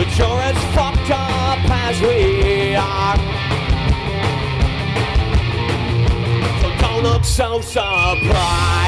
But you're as fucked up as we are. So don't look so surprised.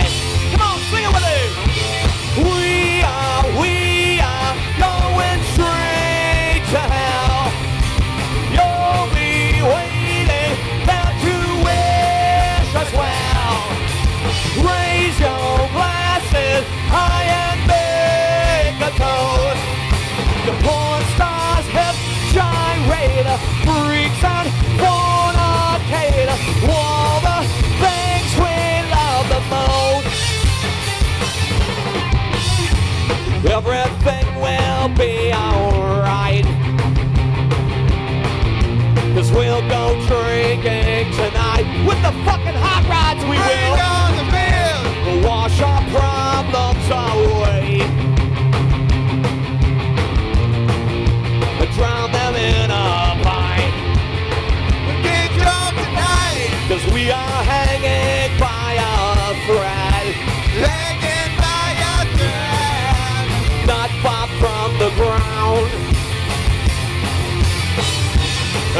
we'll go drinking tonight with the fucking hot rods we will.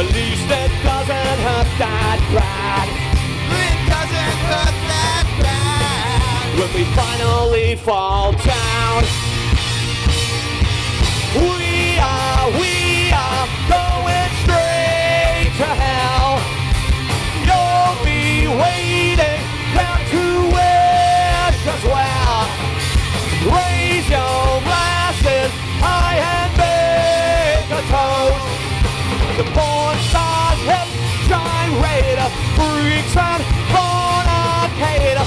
At least it doesn't hurt that bad. It doesn't hurt that bad. When we finally fall down. freaks and fornicator.